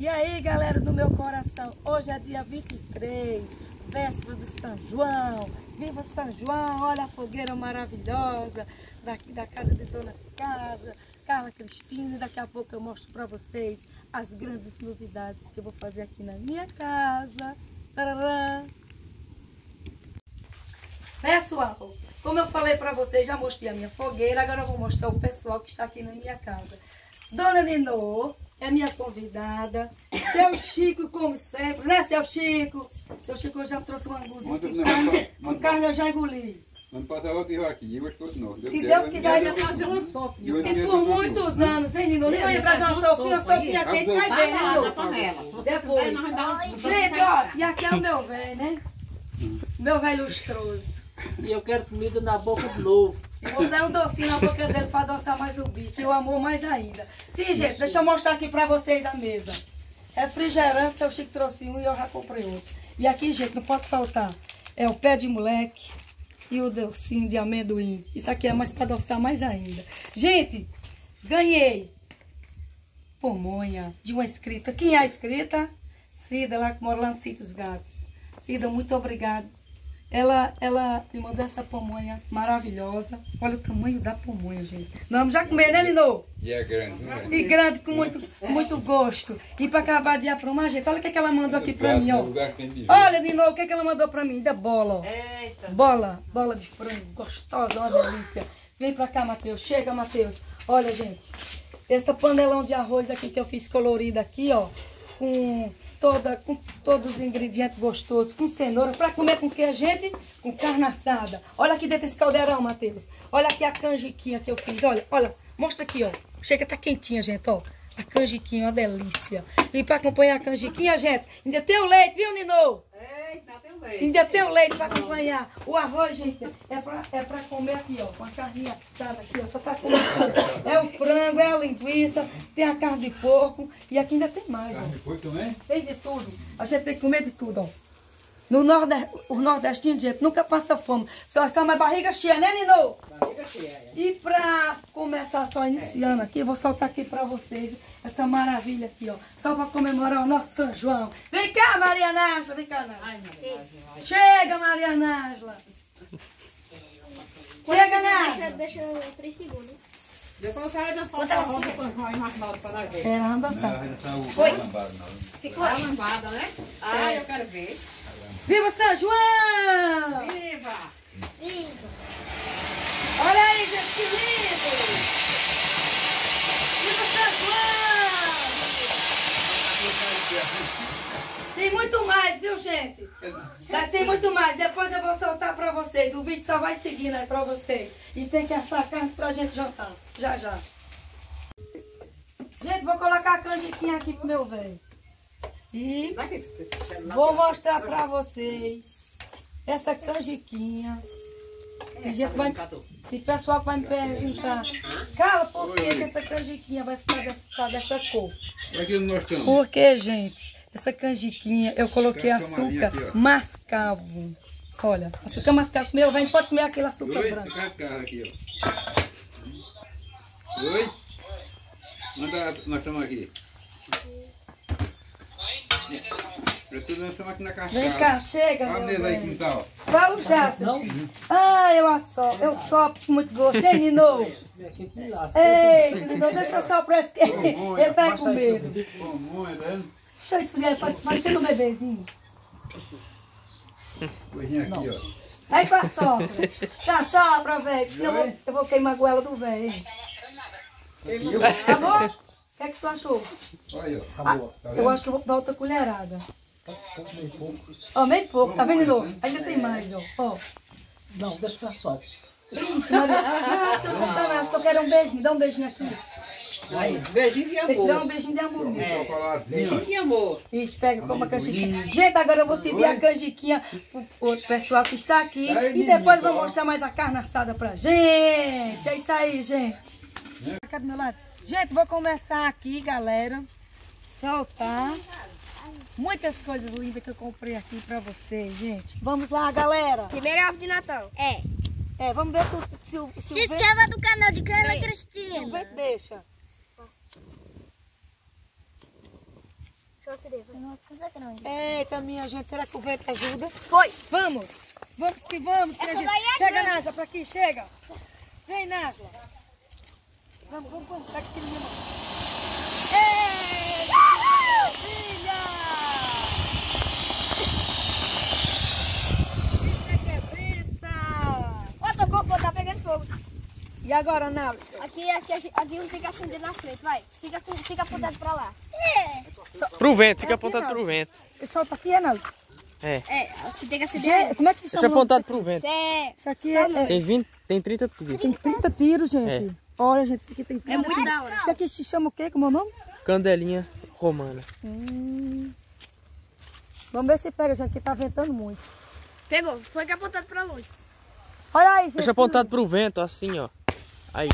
E aí, galera do meu coração, hoje é dia 23, véspera do São João. Viva São João, olha a fogueira maravilhosa daqui da casa de dona de casa, Carla Cristina. Daqui a pouco eu mostro para vocês as grandes novidades que eu vou fazer aqui na minha casa. Tarará. Pessoal, como eu falei para vocês, já mostrei a minha fogueira, agora eu vou mostrar o pessoal que está aqui na minha casa. Dona Ninô é minha convidada. Seu Chico, como sempre, né, seu Chico? Seu Chico já trouxe um anguzinho de carne. manda- Com manda- carne eu já engoli. Ano passado eu aqui, eu novo. Se Deus quiser, eu vai fazer uma sopa. E por muitos anos, hein, Ninô? Nem ia trazer uma sopinha, sopinha quente, cai bem, né, Vai lá Ninô? na panela. Se você Depois. Gente, ó, e aqui é o meu velho, né? Meu velho lustroso. E eu quero comida na boca de novo. Vou dar um docinho na boca dele para adoçar mais o bico. Eu amo mais ainda. Sim, gente, deixa eu mostrar aqui para vocês a mesa. Refrigerante, seu Chico trouxe um e eu já comprei outro. E aqui, gente, não pode faltar. É o pé de moleque e o docinho de amendoim. Isso aqui é mais para adoçar mais ainda. Gente, ganhei pamonha de uma inscrita. Quem é a inscrita? Cida, lá que mora lá no Sítio dos Gatos. Cida, muito obrigada. Ela, ela me mandou essa pamonha maravilhosa. Olha o tamanho da pamonha, gente. Nós vamos já comer, né, Linô? E é grande, não é? E grande, com muito, com muito gosto. E para acabar de aprumar, gente, olha o que, é que ela mandou aqui para mim, ó. Olha, Linô, o que, é que ela mandou para mim? Ainda bola, ó. Eita. Bola, bola de frango, gostosa, uma delícia. Vem pra cá, Matheus. Chega, Matheus. Olha, gente, essa panelão de arroz aqui que eu fiz colorida aqui, ó, com toda, com todos os ingredientes gostosos, com cenoura, pra comer com que a gente? Com carne assada. Olha aqui dentro desse caldeirão, Matheus. Olha aqui a canjiquinha que eu fiz. Olha, olha, mostra aqui, ó. Chega, tá quentinha, gente, ó. A canjiquinha, uma delícia. E pra acompanhar a canjiquinha, gente, ainda tem o leite, viu, Nino? Um leite. Ainda tem o leite para acompanhar. O arroz, gente, é para é pra comer aqui, ó. Com a carninha assada aqui, ó. Só tá começando. É o frango, é a linguiça, tem a carne de porco. E aqui ainda tem mais, ó. Depois também? Tem de tudo. A gente tem que comer de tudo, ó. No Nordeste, o nordestino, gente, nunca passa fome. Só está mais barriga cheia, né, Nino? Barriga cheia. E pra começar só iniciando aqui, eu vou soltar aqui pra vocês essa maravilha aqui, ó. Só pra comemorar o nosso São João. Vem cá, Maria Nájila, vem cá, Nájila. Chega, Maria Nájila. Chega, Nájila. Deixa eu 3 segundos. Depois sai da foto a roupa com vai mais nada para nós ver. Era anda só. Oi? Ficou a lambada, né? Ah, eu quero ver. Viva São João! Viva! Viva. Olha aí, gente, que lindo! Viva São João! Tem muito mais, viu, gente? Mas tem muito mais. Depois eu vou soltar pra vocês. O vídeo só vai seguindo aí pra vocês. E tem que assar carne pra gente jantar. Já, já. Gente, vou colocar a canjiquinha aqui pro meu velho. E vou mostrar pra vocês essa canjiquinha. Tem gente vai... Tem pessoal que vai me perguntar, Carla, por que, que essa canjiquinha vai ficar dessa, dessa cor? Aqui nós estamos. Porque, gente, essa canjiquinha eu coloquei açúcar aqui, mascavo. Olha, açúcar mascavo. Meu velho pode comer aquele açúcar Oi, branco. cara aqui, ó. Oi? Manda, nós estamos aqui. Para tudo nós estamos aqui na cascata. Vem cá, chega, Olha a meu mesa aí, quintal. Fala já, seu Chico. Ah, eu assopro, eu sopro com muito gosto. Hein, Nino? Ei, Nino, deixa eu soprar esse que ele tá com medo. É dando. Deixa eu esfriar, parecendo um bebezinho. Coisinha aqui, ó. Aí tu assopra. Já sopra, velho, senão eu vou, eu vou queimar a goela do velho. Ó. Tá bom? O que é que tu achou? Olha, ó. Ah, Tá eu vendo? acho que eu vou dar outra colherada. Ó, meio pouco, tá vendo? Ainda tem mais, ó. Ó. Não, deixa pra só. Ixi, Maria. Não, acho que eu não. Acho que eu quero um beijinho. Dá um beijinho aqui. Aí, beijinho de Tem que dar amor. um beijinho de amor. Chocolatinho, Beijinho de amor. Ixi, pega como a canjiquinha. Gente, agora eu vou servir a canjiquinha pro outro pessoal que está aqui. E depois vou mostrar mais a carne assada pra gente. É isso aí, gente. Fica do meu lado. Gente, vou começar aqui, galera. Soltar. Muitas coisas lindas que eu comprei aqui pra vocês, gente. Vamos lá, galera. Primeira árvore de Natal. É. É, vamos ver se o, se o, se o Se vento, inscreva no canal de se o Cristina. vento deixa. Se fazer que não. Eita, minha gente, será que o vento ajuda? Foi. Vamos! Vamos que vamos, minha Essa gente. é Chega. Nájila, pra aqui, chega. Vem, Nájila. Vamos, vamos, vamos. Pega aqui minha mão. Ei, filha! Isso é quebriça! Ó, tocou fogo, tá pegando fogo. E agora, Nájila? Aqui, aqui, aqui, aqui um fica acendendo na frente, vai. Fica, fica apontado pra lá. Pro vento, fica Aqui, apontado não. pro vento. Esse solta aqui, é, Nájila? É. É, você tem que acender. Como é que se chama? é nome apontado pro vento. É, Isso aqui é, é- Tem 20, tem 30 tiros. tem 30 tiros, gente. Olha, gente, isso aqui tem 30 é muito tiros. da hora. Isso aqui se chama o quê? Como é o nome? Candelinha romana. Hum. Vamos ver se pega, gente, que tá ventando muito. Pegou, foi que apontado pra longe. Olha aí, gente. Deixa apontado pro vento, assim, ó. Aí.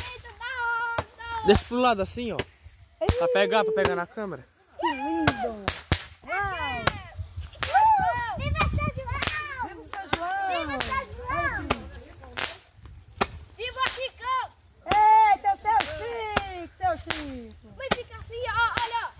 Deixa pro lado assim, ó. Pra pegar, pra pegar na câmera. Que lindo. Viva São João! Viva São João. São João! Viva Chicão! Eita, seu Chico, seu Chico. Vai ficar assim, ó, olha, ó.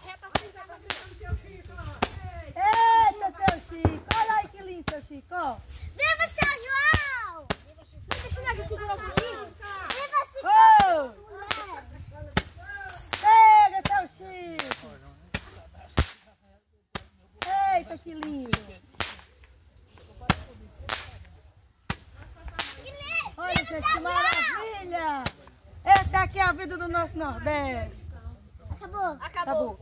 Acabou. Acabou.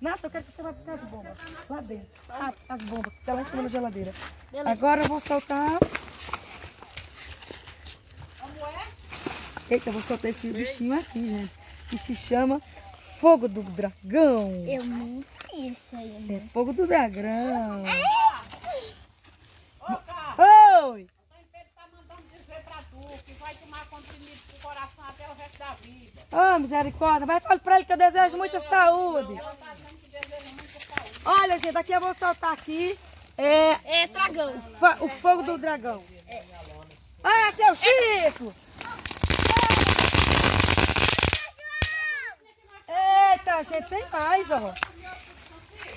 Nossa, eu quero que você vá buscar as bombas. Lá dentro. Tá. Ah, as bombas. Tá lá em cima da geladeira. Beleza. Agora eu vou soltar. Como é? Eita, eu vou soltar esse bichinho aqui, gente. Que se chama fogo do dragão. Eu não vi isso aí. É fogo do dragão. É. o vida. Ô, misericórdia. Vai falar pra ele que eu desejo muita saúde. Olha, gente, aqui eu vou soltar aqui. É, É dragão. Fa- o fogo do dragão. Ah, seu Chico! Eita, gente, tem mais, ó.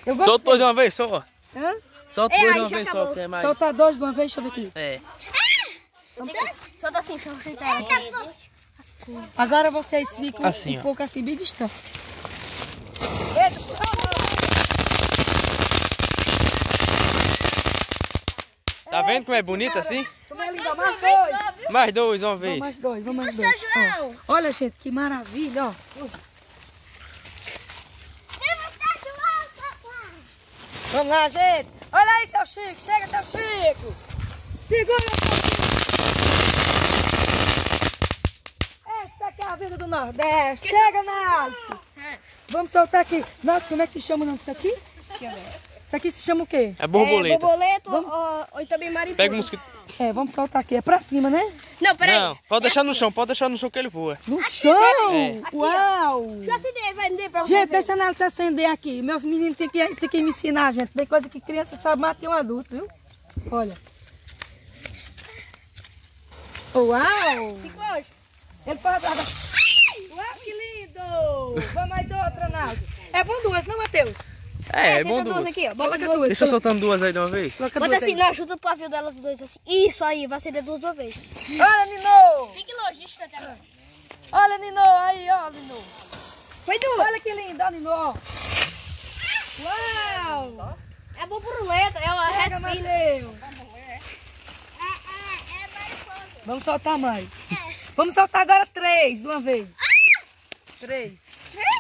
Eu gostei. dois de uma vez só. Hã? Solta É, dois de uma vez só, acabou. que é mais. Solta dois de uma vez, deixa eu ver aqui. É. Solta assim, deixa eu ajeitar ela. Agora vocês ficam Assim, um ó. pouco assim, bem distante. Tá vendo como é bonito assim? Como é lindo, mais dois. Mais dois, uma Vamos vez. mais dois, vamos mais dois. Ó. Olha, gente, que maravilha, ó. Vamos lá, gente. Olha aí, seu Chico. Chega, seu Chico. Segura, seu Chico. Aqui é a vida do Nordeste. Chega, Nalce. Vamos soltar aqui. Nalce, como é que se chama o nome disso aqui? Isso aqui se chama o quê? É borboleta. É, borboleta ou, ou também mariposa. Pega o mosquito. É, vamos soltar aqui. É pra cima, né? Não, peraí. Não, pode deixar no chão, pode deixar no chão que ele voa. No chão. É. Uau. Deixa eu acender, vai, me dê pra você. Gente, deixa a Nalce acender aqui. Meus meninos têm que, têm que me ensinar, gente. Tem coisa que criança sabe mais que um adulto, viu? Olha. Uau! Fica longe. Ele pode... Lindo! Vamos mais outra, Naldo. É bom duas, não, Matheus? É, é Tenta bom duas duas. aqui, ó. Bota duas. duas. Deixa eu soltando duas aí de uma vez. Coloca Bota duas assim, aí. não, ajuda o pavio delas dois assim. Isso aí, vai acender duas de uma vez. Olha, Nino! Fique eu até agora. Olha, Nino, aí, ó, Nino. Foi duas. Olha que lindo, ó, Nino, ó. Uau! É borboleta, é uma Pega, red spin. Matheus. É, é, é. Vamos soltar mais. Vamos soltar agora três de uma vez. Três.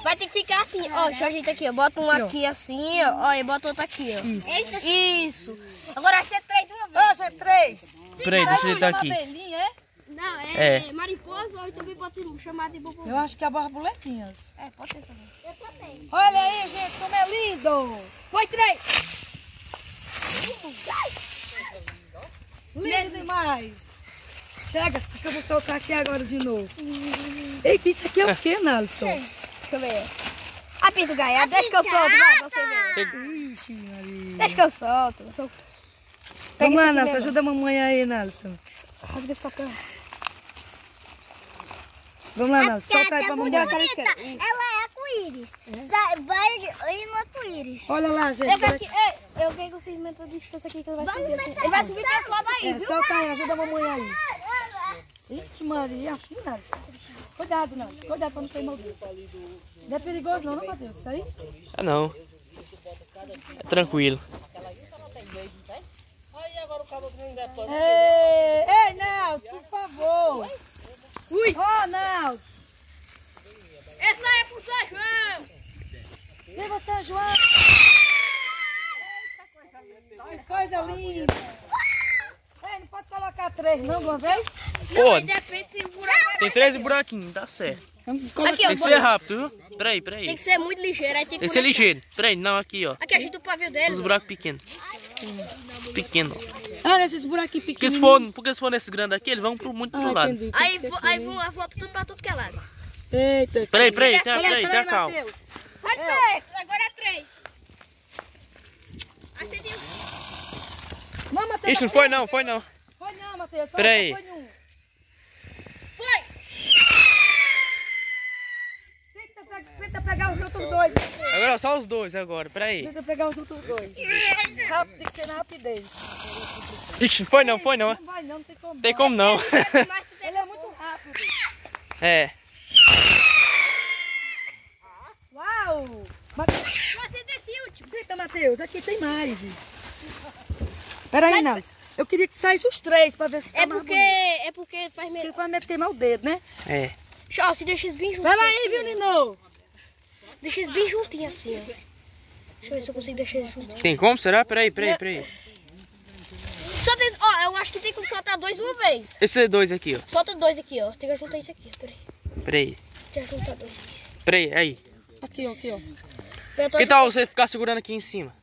Vai ter que ficar assim, ó, deixa eu ajeitar aqui, ó. Bota um Aqui, assim, ó, ó, e bota outro aqui, ó. Isso. Isso. Agora vai ser três de uma vez. Ó, gente, três. Peraí, deixa eu ajeitar aqui. abelhinha, é? Não, é, É. mariposa ou também pode ser chamada de borboleta. Eu acho que é borboletinhas. É, pode ser também. Eu também. Olha aí, gente, como é lindo. Foi três. Lindo demais. Chega, que eu vou soltar aqui agora de novo. Eita, isso aqui é o que, Nalson? Deixa eu ver. Apita o gaiato, deixa que eu solto, vai, você ver. Ixi, Maria. Deixa que eu solto. Eu solto. Vamos lá, mesmo. ajuda a mamãe aí, papel. Vamos lá, Nalson, solta aí pra Mudou mamãe. Ela é arco-íris. Vai ir no arco-íris. Olha lá, gente. Eu quero que, ei, eu quero que vocês metam o distância aqui que ele vai subir assim. Ele vai subir pra esse lado aí, É, viu? solta aí, ajuda a mamãe aí. Ixi, Maria, assim, Nada. Cuidado, Nada. Cuidado pra não queimar o dedo. Não é perigoso não, não, Matheus? Isso aí? Ah, não. É tranquilo. Ei, ei, Naldo, por favor. Ui. Ó, Naldo. Essa aí é pro São João. Você é, João? Que coisa linda. Ei, não pode colocar três não de uma vez? Pô, Depende se o buraco tem 13 buraquinhos, dá certo. Aqui, ó. Tem que ser rápido, viu? Peraí, peraí. Tem que ser muito ligeiro, aí tem que Tem que ser ligeiro. Peraí, não, aqui, ó. Aqui, ajeita o pavio dele. Os buracos pequenos. Os pequenos. Ah, nesses buraquinhos Porque pequenos. se for, porque se for nesses grandes aqui, eles vão pro, muito pro Ah, lado. entendi. Tem Aí, vo- aí vou, volta tudo pra tudo que é lado. Eita. Peraí, peraí, desce, peraí, tenha calma. Sai perto, agora é três. Matheus. Ixi, não foi não, foi não. Foi não, Matheus. Peraí. Foi um. Foi! Tenta, pe- tenta pegar os outros dois. Agora só os dois agora, peraí. Tenta pegar os outros dois. Rápido, tem que ser na rapidez. Ixi, foi não, foi não. Não vai não, não tem como. Tem como não. Ele é muito rápido. É. Uau! Você desce o último. tenta, Matheus. Aqui tem mais. Peraí, Naldo. Eu queria que saísse os três pra ver se tá É mais porque, bonito. é porque faz Porque melhor. faz medo de queimar o dedo, né? É. Tchau, se deixa eles bem juntos. Vai lá assim, aí, viu, ó. Nino? Deixa eles bem juntinhos assim, ó. Deixa eu ver se eu consigo deixar eles juntos. Tem como? Será? Peraí, peraí, peraí. Só tem, ó, eu acho que tem como soltar dois de uma vez. Esses dois aqui, ó. Solta dois aqui, ó. Tem que juntar isso aqui, ó. Peraí. Peraí. Tem que juntar dois aqui. Peraí, aí. Aqui, ó, aqui, ó. Que tal você ficar segurando aqui em cima?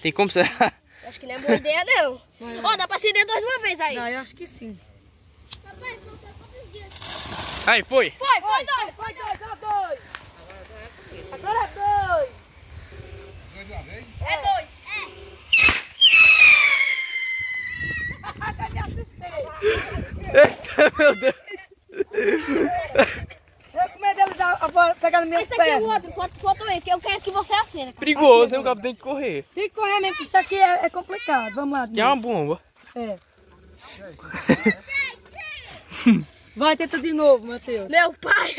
Tem como será? Acho que não é boa ideia, não. Ó, dá pra acender dois de uma vez aí. Ah, eu acho que sim. Papai, falta quantos dias? Aí, foi. Foi, foi dois. Foi dois, ó, dois. Agora é dois. É dois. Até me assustei. Eita, meu Deus. Eu com medo deles a- a- pegar nas minhas Esse aqui é o pernas. outro. Falta, falta ele, que eu quero que você acenda. Perigoso, hein? O cabo tem que correr. Tem que correr mesmo, que isso aqui é, é complicado. Vamos lá. Que é uma bomba. É. Vai, tenta de novo, Matheus. Meu pai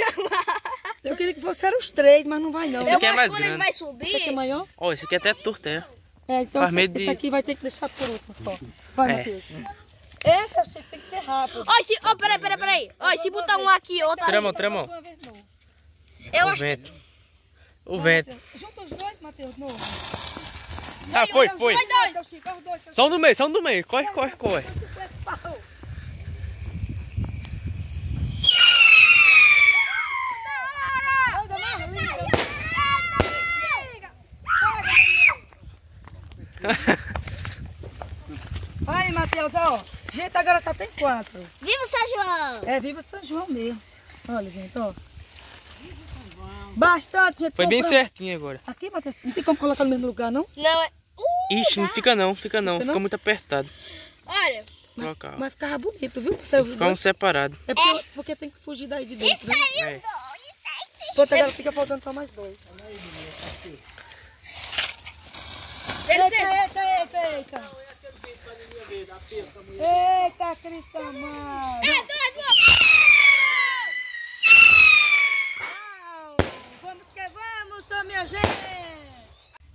Eu queria que fosse eram os três, mas não vai não. Esse Eu aqui é acho mais que quando ele grande. vai Esse aqui subir... é maior? Ó, esse aqui é até torto, é. É, então Faz esse, medo de- esse aqui vai ter que deixar por último só. Vai, É. Matheus. Esse eu achei que tem que ser rápido. Ó, se... Ó, peraí, peraí, peraí. Ó, se botar um aqui, outro ali. Tremão, tremão. Eu O acho que... vento. O vento. Junta os dois, Matheus, novo. Ah, foi, foi. Então, um do meio, só um do meio. Corre, corre, corre. Vai, Matheus, ó. Gente, agora só tem quatro. Viva São João! É, viva São João mesmo. Olha, gente, ó. Bastante, gente. Foi bem comprando. certinho agora. Aqui, Matheus, não tem como colocar no mesmo lugar, não? Não, é... Uh, Ixi, não fica não, fica não. Fica não? Fica muito apertado. olha. Coloca, ó. Mas ficava bonito, viu? Saiu os Fica um separado. É porque, porque tem que fugir daí de dentro, né? É. Enquanto agora fica faltando só mais dois. Eita, eita, eita, eita. Eita, Cristo amado. É dois, Vamos que vamos, só minha gente.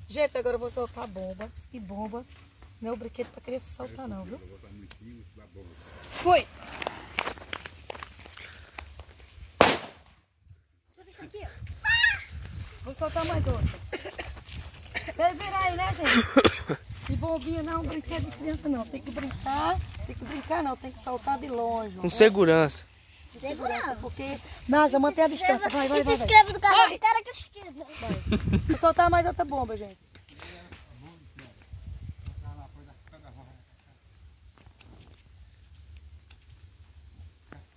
Gente, agora eu vou soltar bomba. E bomba não é o brinquedo pra criança soltar não, viu? Foi. Vou soltar mais outra. Vai virar aí, né, gente? E bombinha não é um brinquedo de criança, não. Tem que brincar. Tem que brincar, não. Tem que soltar de longe. Com segurança. Segurança, porque... Naja, mantém a distância. Vai, vai, e se vai. vai. inscreva no canal do cara que esquerda. Vou soltar mais outra bomba, gente.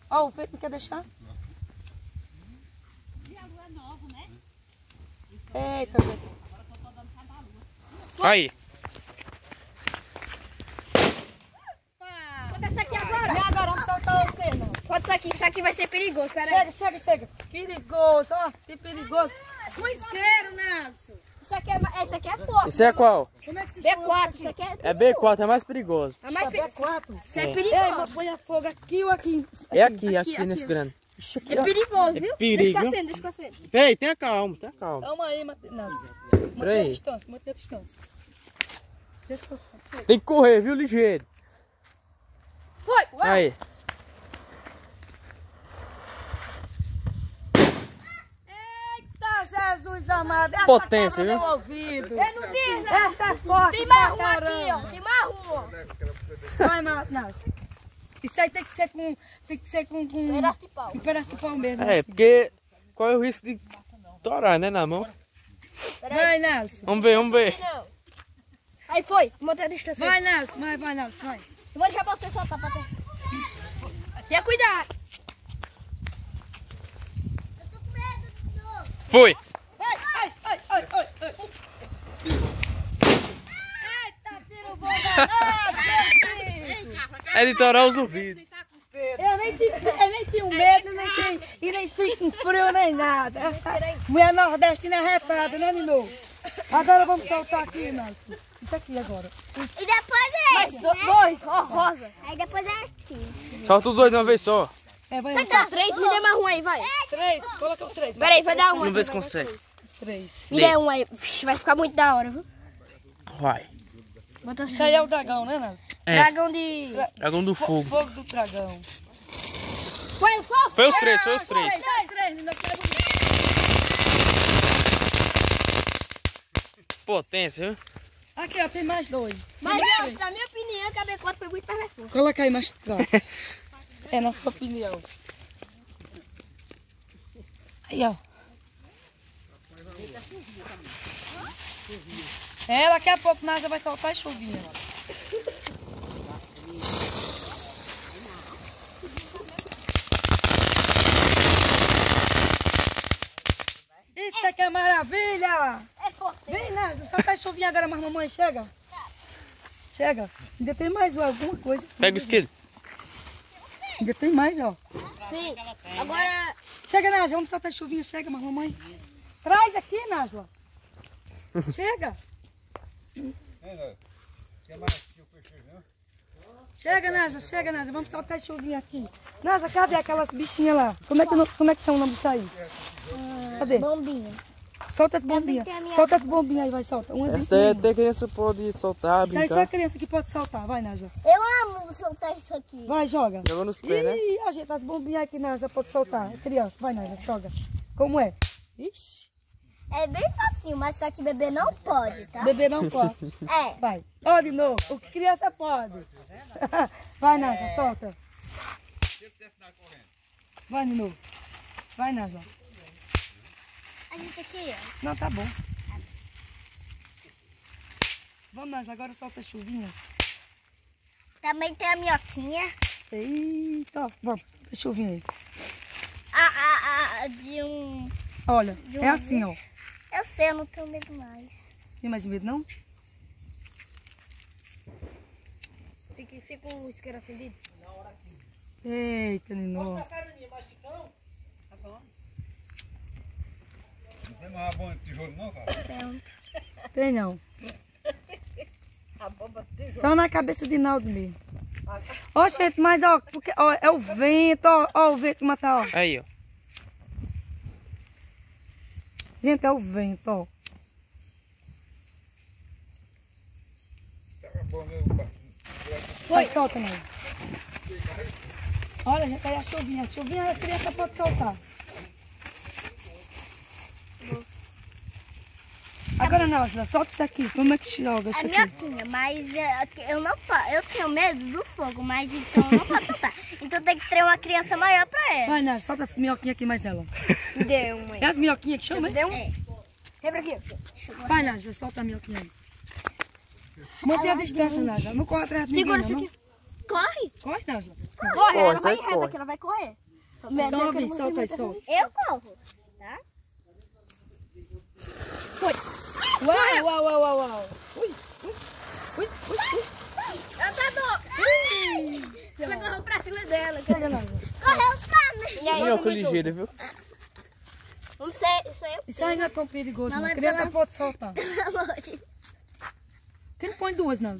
Ó, o feito não quer deixar? Eita, gente. Aí. Bota essa aqui agora. E agora, vamos soltar o quê, não? Bota isso aqui, isso aqui vai ser perigoso. Pera aí. Chega, chega, chega. Perigoso, ó. Que perigoso. Com isqueiro, Nelson. Isso aqui é, esse aqui é forte. Isso é qual? Como é que se chama? B4, isso aqui é... É B4, é mais perigoso. É mais perigoso. B4. Isso é Ei, perigoso. mas põe a fogo aqui ou aqui? É aqui, aqui, aqui, nesse ó. grande. É perigoso, viu? perigo. Deixa que acende, deixa. Ei, tenha calma, tenha calma. Calma aí, Matheus. Mantém a Peraí. distância, mantém a distância. Deixa eu. Tem que correr, viu, ligeiro. Foi! Ué. Aí. Eita, Jesus amado. Essa Potência, viu? meu ouvido. Eu não diz, né? Essa é forte Tem mais um aqui, ó. Tem mais um, ó. Vai, Matheus. Isso aí tem que ser com... Tem que ser com... com Pedaço de pau. um pedaço de pau mesmo. É, assim. porque qual é o risco de torar, né, na mão? Vai, Nelson. Vamos ver, vamos ver. Aí foi. Manter a distância. Vai, Nelson. Vai, vai, Nelson. Vai. Eu vou deixar você soltar pra ter. Tenha cuidado. Foi. Ai, ai, ai, ai, ai, ai. Eita, tiro danado, gente. É de torar os ouvidos. Eu nem, tenho, eu nem tenho medo, nem tenho, e nem fico com frio, nem nada. Mulher nordestina é retada, né, Nino? Agora vamos soltar aqui, Nelson. Isso aqui agora. E depois é Mais esse, do- né? dois, ó, rosa. Aí depois é aqui. Solta os dois de uma vez só. É, vai Sai dá três, me dê mais um aí, vai. Três, coloca o três. Pera aí, vai dar um. Vamos ver se consegue. Três. Me dê um aí. Vixe, Vai ficar muito da hora, viu? Vai. Bota Isso aí é o dragão, né, Nelson? É. Dragão de. Dragão do fogo. Fogo do dragão. Foi, foi, Foi os três, foi os três. Três, três, ainda pega o... Potência, viu? Aqui, ó, tem mais dois. Mas, não, na minha opinião, que a B4 foi muito mais forte. Coloca aí mais quatro. É na sua opinião. Aí, ó. É, daqui a pouco nós já vai soltar as chuvinhas. Isso aqui é maravilha! É. Vem, Nádia, solta as chuvinhas agora, mas mamãe, chega. Chega. Ainda tem mais alguma coisa. Pega o esquilo. Ainda tem mais, ó. Sim. Agora. Chega, Nájila, vamos soltar a chuvinha. Chega, mas mamãe. Traz aqui, Nájila. Chega. Chega, Nájila, chega, Nájila. Vamos soltar a chuvinha aqui. Nájila, cadê aquelas bichinhas lá? Como é que, não- como é que chama o nome disso aí? Cadê? Bombinha. Solta as bombinhas. Solta as bombinhas aí, vai, solta. Uma Essa é até criança pode soltar, Isso aí só a brincar. criança que pode soltar. Vai, Nájila. Eu amo soltar isso aqui. Vai, joga. Joga nos pés, né? Ih, ajeita as bombinhas aqui, Nájila, pode soltar. É criança, vai, Nájila, joga. Como é? Ixi, É bem facinho, mas só que bebê não pode, tá? bebê não pode. É. Vai. Ó, de novo. O que criança pode. Vai, Nájila, solta. Vai, de novo. Vai, Nájila. A gente aqui, ó. Não, tá bom. Vamos, Nájila, agora solta as chuvinhas. Também tem a minhoquinha. Eita, vamos, solta a chuvinha aí. A, de um... Olha, De é uma assim, ó. Eu sei, eu não tenho medo mais. Tem mais medo, não? Fica, fica o isqueiro acendido. Eita, Nino. Não tem mais uma bomba de tijolo não, cara? Tem não. Só na cabeça de Naldo mesmo. Ó, gente, mas ó, porque, ó, é o vento, ó, ó, o vento que mata, ó. Aí, ó. Gente, é o vento, ó. Tá. Vai, solta, Naldo. Olha, gente, aí a chuvinha. A chuvinha a criança pode soltar. Agora, Náusea, solta isso aqui. Como é que joga isso A aqui? minhoquinha, mas é, eu não. Eu tenho medo do fogo, mas então eu não posso soltar. Então tem que ter uma criança maior pra ela. Vai, Náusea, solta essa minhoquinha aqui mais ela. Um aí. É as minhoquinhas que chama, hein? dê um. Quebra aqui. Vai, Náusea, solta a minhoquinha aí. Mantém a distância, Náusea. Não corre atrás de Segura ninguém, isso não. aqui. Corre! Corre, Náusea. Corre, ela sai, vai reta corre. aqui, ela vai correr. Então, solta aí, solta. Eu corro. Foi. Uau, uau, uau, uau, uau. Ela tá do... Ela correu pra cima dela. Chega, Náusea. Correu pra mim. E aí, Minhoca ligeira, viu? vamos Isso é, isso é Isso aí não é tão perigoso, não. Mamãe, Criança pela- pode soltar. Pelo amor de Quem põe duas, não?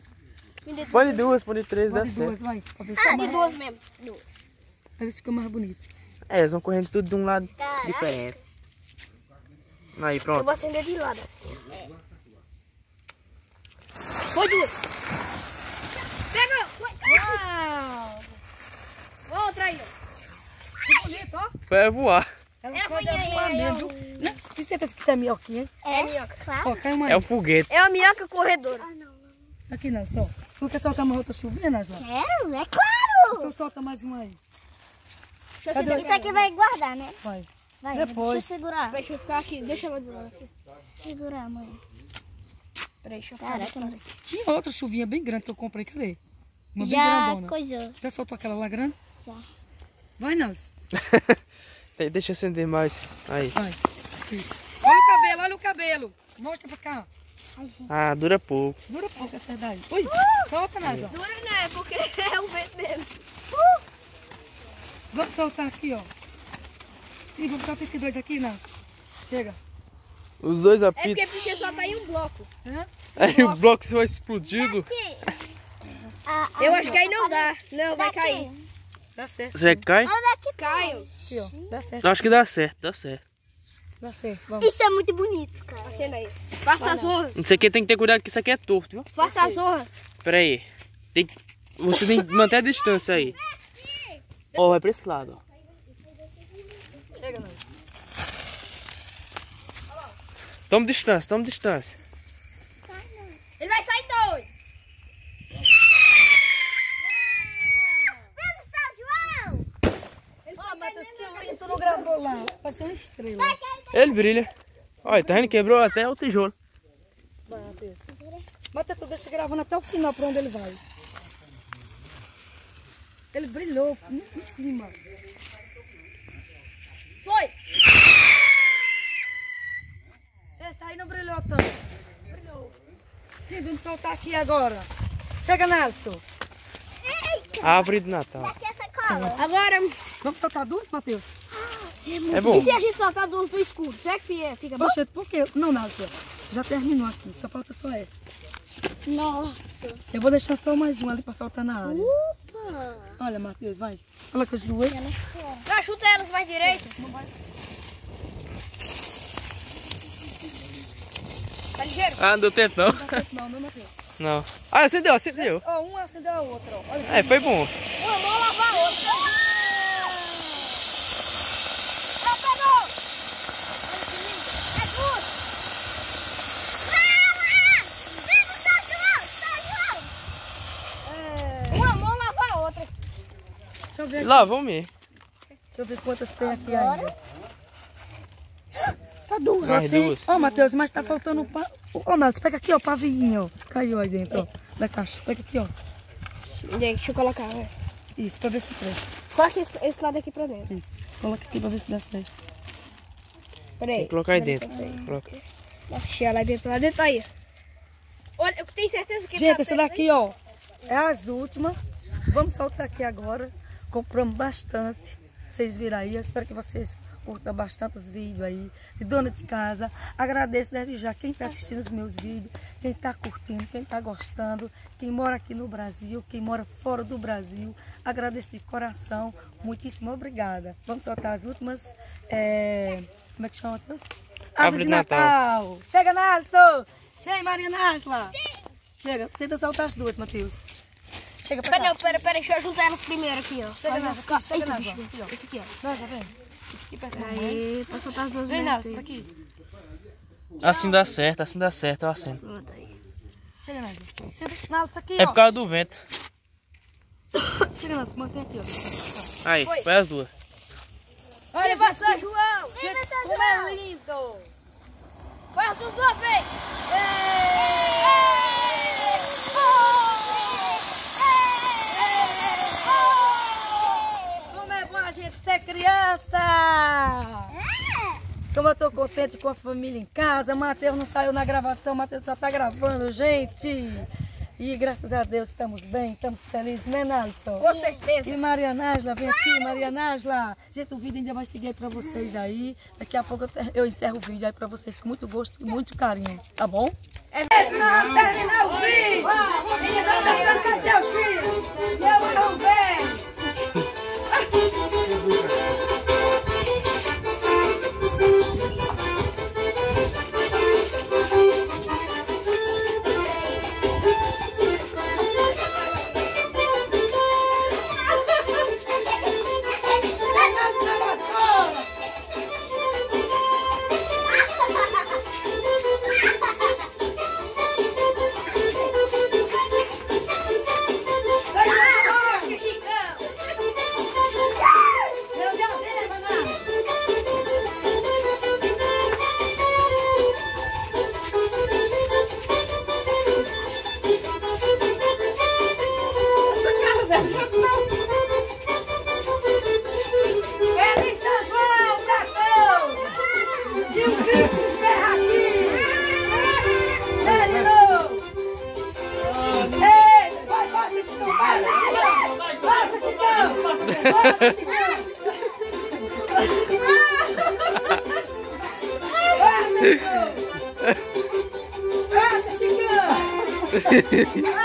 Põe de duas, põe de três, dá Pode certo. duas, vai. Pra ver se Ah, de mais, duas mesmo. Duas. pra ver se fica mais bonito. É, eles vão correndo tudo de um lado Caraca. diferente. Aí, Eu pronto. vou acender de lado assim. Foi duas. Foi. Uau! Outra aí. Que bonito, ó. Vai voar. Ela É pode amanhã, voar é, é mesmo. Né? E você pensa que isso é minhoquinha, hein? É a minhoca. Claro. Ó, É o aí. foguete. É a minhoca corredora. Aqui, não, só. Tu quer soltar uma outra chuvinha, Nasla? Quero, é claro. Então solta mais uma aí. Eu, Isso aqui vai guardar, né? Vai. Vai, Depois. deixa eu segurar. Deixa eu ficar aqui. Deixa eu ver. Assim. Segurar, mãe. Peraí, deixa eu ficar. Caraca, mãe. Tinha outra chuvinha bem grande que eu comprei, cadê? Uma bem Já grandona. coisou. Já soltou aquela lá grande? Já. Vai. Tem- Deixa eu acender mais. Aí. Vai. Isso. Olha o cabelo, olha o cabelo. Mostra pra cá. Ai, gente. Ah, dura pouco. Dura pouco essa daí. Ui, solta, Nasla. Dura não, é porque é o vento mesmo. Vamos soltar aqui, ó. Sim, vamos soltar esses dois aqui, Nels. Chega. Os dois É apitam. porque precisa só tá em um bloco. Hã? Aí o bloco vai explodindo. Ah, ah, Eu acho que aí não dá. Não, vai cair. Dá certo. Você cai? Caio. Aqui, ó. Dá certo. Eu acho que dá certo, dá certo. Dá certo. Vamos. Isso é muito bonito, cara. Acenda aí. Faça as honras. Isso aqui tem que ter cuidado que isso aqui é torto, viu? Faça as honras. Pera aí. Tem que- Você tem que manter a distância aí. Ó, vai pra esse lado, ó. Chega, Nels. Toma distância, toma distância. Ele vai sair dois. Vamos, São João. Ah, Matheus, que lindo. Tu não gravou lá. Ser uma estrela. Ele brilha. Olha, tá vendo? Quebrou até o tijolo. Vai, Matheus. Matheus, tu deixa gravando até o final pra onde ele vai. Ele brilhou em cima. Foi. Brilhou. Sim, vamos soltar aqui agora. Chega, Nelson. Árvore de Natal. Agora, Vamos soltar duas, Matheus? É bom. e se a gente soltar duas do escuro? Será que fica- fica bom? Poxa, por quê? Não, Nelson. Já terminou aqui. Só falta só essa. Nossa. Eu vou deixar só mais uma ali pra soltar na área. Opa. Olha, Matheus, vai. Olha com as duas. Não, chuta elas mais direito. Tá ligeiro? Ah, não deu tempo não. Não, não, Matheus. Não. Ah, acendeu, acendeu. Ó, uma acendeu a outra, ó. Olha. É, foi bom. Uma mão lavar a outra. Ah, pegou! Olha que lindo. É duas. Lá, vamos ver. Deixa eu ver quantas tem aqui ainda. Só duas. Mais Tem- duas. Ó, Matheus, mas tá faltando o pa... Ô, Naldo, pega aqui, ó, o pavinho, ó. Caiu aí dentro, ó, da caixa. Pega aqui, ó. Deixa eu colocar, vai. Isso, pra ver se presta. Coloca esse, esse lado aqui pra dentro. Isso. Coloca aqui pra ver se dá certo. Peraí. Que colocar aí dentro. Coloca. Nossa, deixa lá dentro, lá dentro aí. Olha, eu tenho certeza que Gente, tá essa daqui, ó, é as últimas. Vamos soltar aqui agora. Compramos bastante. Vocês viram aí. Eu espero que vocês curtam bastante os vídeos aí. De dona de casa. Agradeço desde já quem está assistindo os meus vídeos, quem está curtindo, quem está gostando, quem mora aqui no Brasil, quem mora fora do Brasil. Agradeço de coração. Muitíssimo obrigada. Vamos soltar as últimas. é, Como é que chama, Matheus? Árvore de Natal. Chega, Nelson! Chega, Maria Nasla! Chega, tenta soltar as duas, Matheus. Chega pra Pera, cá. pera, pera, deixa eu juntar elas primeiro aqui, ó. Chega, Nasla, chega, Eita, Nasla. bicho, Aqui, ó. esse aqui, ó. Nasla, vem. Aqui perto da pra soltar as duas Vem. Nasla, pra aqui. Assim dá certo, assim dá certo, eu. Chega. Senta, Nasla, aqui, É ó. por causa do vento. Chega, Nasla, mantém aqui, ó. Aí, foi as duas. Olha, Viva São João! gente, como é lindo! Foi as duas de uma criança! Como eu tô contente com a família em casa. Matheus não saiu na gravação, Matheus só tá gravando, gente. E graças a Deus estamos bem, estamos felizes, né, Nalson? Com certeza. E Mariana Ângela, vem aqui, Mariana Ângela. Gente, o vídeo ainda vai seguir aí pra vocês aí. Daqui a pouco eu, eu encerro o vídeo aí pra vocês com muito gosto e muito carinho, tá bom? É não, terminar o vídeo! Então dançando com seu Chico! Meu irmão velho! Yeah.